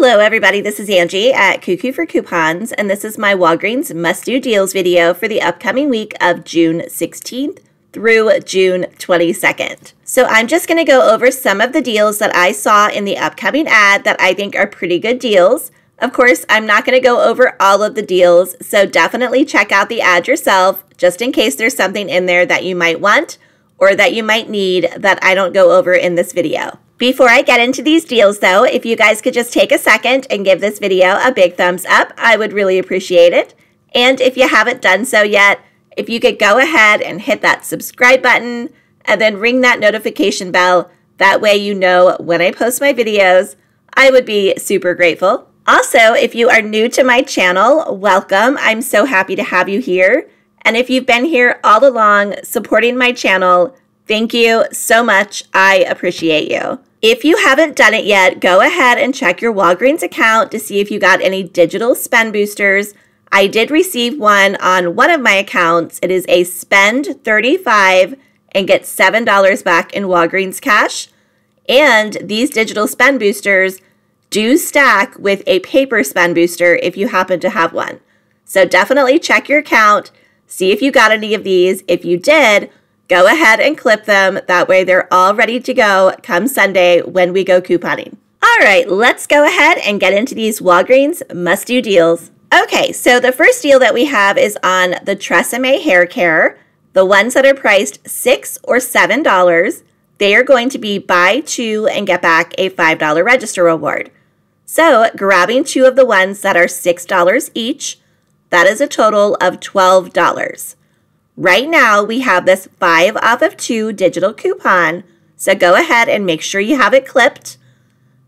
Hello everybody, this is Angie at Coo Coo for Coupons, and this is my Walgreens Must Do Deals video for the upcoming week of June 16th through June 22nd. So I'm just going to go over some of the deals that I saw in the upcoming ad that I think are pretty good deals. Of course, I'm not going to go over all of the deals, so definitely check out the ad yourself just in case there's something in there that you might want or that you might need that I don't go over in this video. Before I get into these deals though, if you guys could just take a second and give this video a big thumbs up, I would really appreciate it. And if you haven't done so yet, if you could go ahead and hit that subscribe button and then ring that notification bell, that way you know when I post my videos, I would be super grateful. Also, if you are new to my channel, welcome. I'm so happy to have you here. And if you've been here all along supporting my channel, thank you so much. I appreciate you. If you haven't done it yet, go ahead and check your Walgreens account to see if you got any digital spend boosters. I did receive one on one of my accounts. It is a spend 35 and get $7 back in Walgreens cash. And these digital spend boosters do stack with a paper spend booster if you happen to have one. So definitely check your account, see if you got any of these. If you did, Go ahead and clip them. That way they're all ready to go come Sunday when we go couponing. All right, let's go ahead and get into these Walgreens must do deals. Okay, so the first deal that we have is on the Tresemme hair care. The ones that are priced six or seven dollars, they are going to be buy two and get back a five dollar register reward. So grabbing two of the ones that are six dollars each, that is a total of twelve dollars. Right now, we have this 5 off of 2 digital coupon. So go ahead and make sure you have it clipped.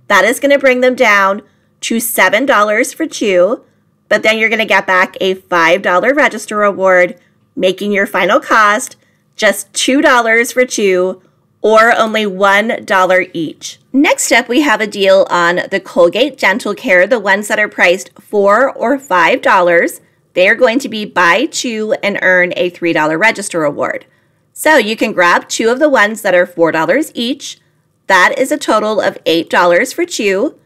That is going to bring them down to $7 for two, but then you're going to get back a $5 register reward, making your final cost just $2 for two or only $1 each. Next up, we have a deal on the Colgate Dental Care, the ones that are priced 4 or $5. They are going to be buy two and earn a $3 register reward. So you can grab two of the ones that are $4 each. That is a total of $8 for two.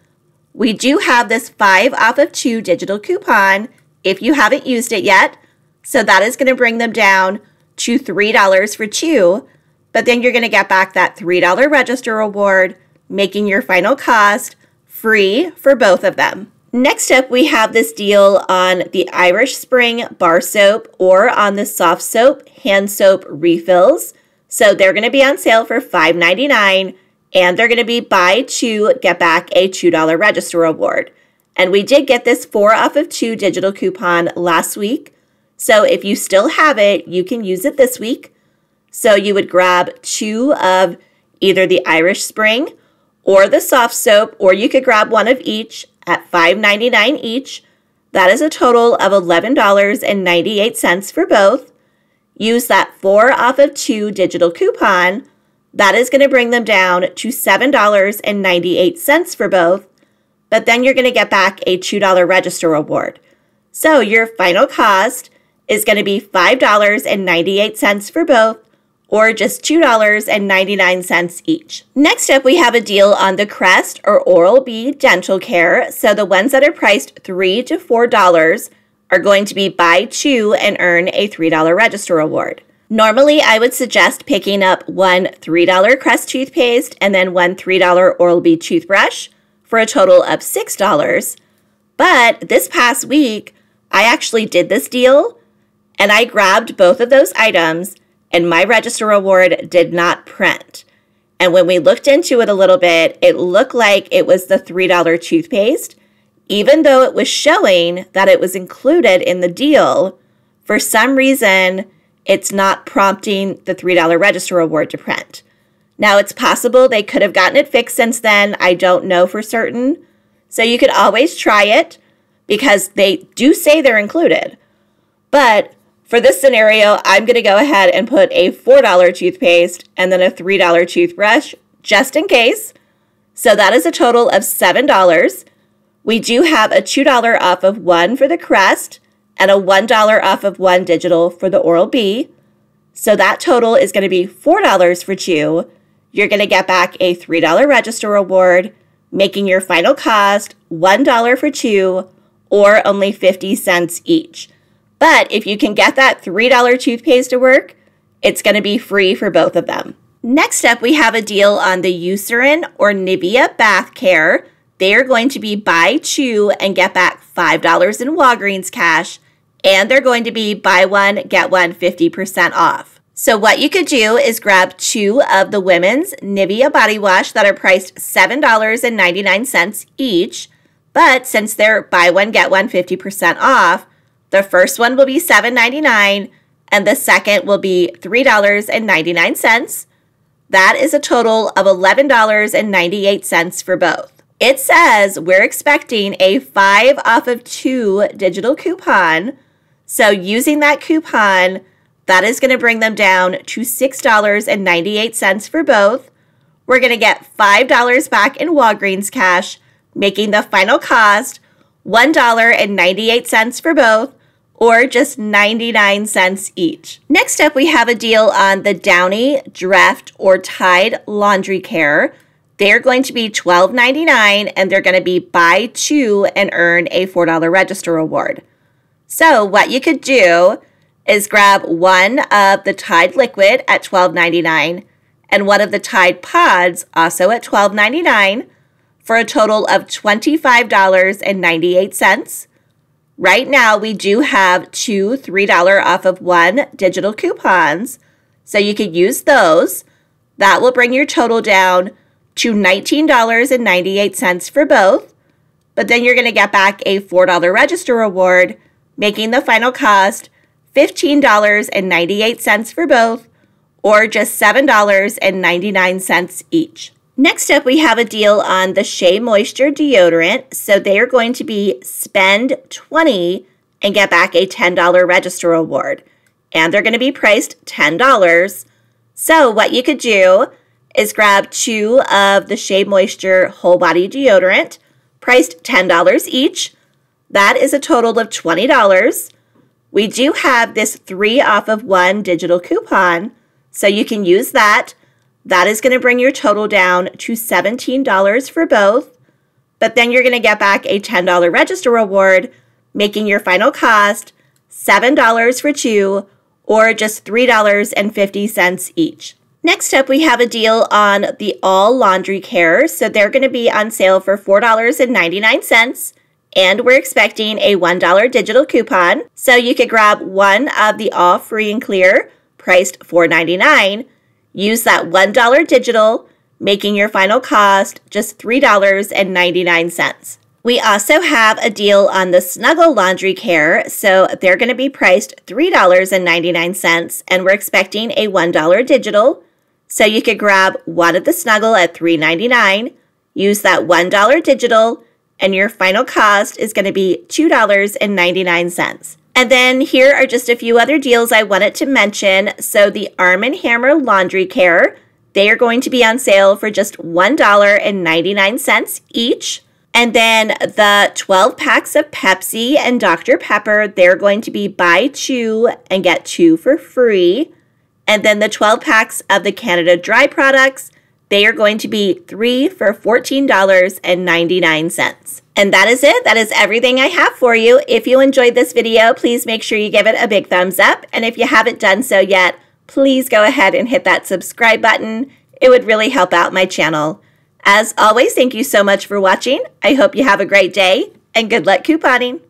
We do have this 5 off of 2 digital coupon if you haven't used it yet. So that is going to bring them down to $3 for two. But then you're going to get back that $3 register reward, making your final cost free for both of them. Next up, we have this deal on the Irish Spring bar soap or on the Softsoap hand soap refills. So they're going to be on sale for $5.99 and they're going to be buy two, get back a $2 register reward. And we did get this four off of two digital coupon last week. So if you still have it, you can use it this week. So you would grab two of either the Irish Spring or the Softsoap, or you could grab one of each at $5.99 each. That is a total of $11.98 for both. Use that 4 off of 2 digital coupon. That is going to bring them down to $7.98 for both, but then you're going to get back a $2 register reward. So your final cost is going to be $5.98 for both, or just $2.99 each. Next up, we have a deal on the Crest or Oral-B dental care. So the ones that are priced 3 to $4 are going to be buy two and earn a $3 register reward. Normally, I would suggest picking up one $3 Crest toothpaste and then one $3 Oral-B toothbrush for a total of $6. But this past week, I actually did this deal and I grabbed both of those items and my register reward did not print. And when we looked into it a little bit, it looked like it was the $3 toothpaste. Even though it was showing that it was included in the deal, for some reason, it's not prompting the $3 register reward to print. Now, it's possible they could have gotten it fixed since then. I don't know for certain. So you could always try it because they do say they're included. But for this scenario, I'm going to go ahead and put a $4 toothpaste and then a $3 toothbrush just in case. So that is a total of $7. We do have a $2 off of one for the Crest and a $1 off of one digital for the Oral-B. So that total is going to be $4 for two. you're going to get back a $3 register reward, making your final cost $1 for two or only 50 cents each. But if you can get that $3 toothpaste to work, it's going to be free for both of them. Next up, we have a deal on the Eucerin or Nivea Bath Care. They are going to be buy two and get back $5 in Walgreens cash, and they're going to be buy one, get one 50% off. So, what you could do is grab two of the women's Nivea body wash that are priced $7.99 each. But since they're buy one, get one 50% off, the first one will be $7.99 and the second will be $3.99. That is a total of $11.98 for both. It says we're expecting a 5 off of 2 digital coupon. So using that coupon, that is going to bring them down to $6.98 for both. We're going to get $5 back in Walgreens cash, making the final cost $1.98 for both or just 99 cents each. Next up, we have a deal on the Downy, Dreft, or Tide Laundry Care. They're going to be $12.99 and they're going to be buy two and earn a $4 register reward. So, what you could do is grab one of the Tide Liquid at $12.99 and one of the Tide Pods also at $12.99 for a total of $25.98. Right now, we do have two $3 off of one digital coupons, so you could use those. That will bring your total down to $19.98 for both, but then you're going to get back a $4 register reward, making the final cost $15.98 for both, or just $7.99 each. Next up, we have a deal on the Shea Moisture deodorant. So they are going to be spend 20 and get back a $10 register reward. And they're going to be priced $10. So what you could do is grab two of the Shea Moisture whole body deodorant, priced $10 each. That is a total of $20. We do have this three off of one digital coupon, so you can use that that is going to bring your total down to $17 for both, but then you're going to get back a $10 register reward, making your final cost $7 for two or just $3.50 each. Next up, we have a deal on the All Laundry Care. So they're going to be on sale for $4.99 and we're expecting a $1 digital coupon. So you could grab one of the All Free and Clear priced $4.99 Use that $1 digital, making your final cost just $3.99. We also have a deal on the Snuggle Laundry Care, so they're going to be priced $3.99 and we're expecting a $1 digital. So you could grab one of the Snuggle at $3.99, use that $1 digital, and your final cost is going to be $2.99. And then here are just a few other deals I wanted to mention. So the Arm & Hammer Laundry Care, they are going to be on sale for just $1.99 each. And then the 12 packs of Pepsi and Dr. Pepper, they're going to be buy two and get two for free. And then the 12 packs of the Canada Dry products, they are going to be three for $14.99. And that is it. That is everything I have for you. If you enjoyed this video, please make sure you give it a big thumbs up. And if you haven't done so yet, please go ahead and hit that subscribe button. It would really help out my channel. As always, thank you so much for watching. I hope you have a great day and good luck couponing.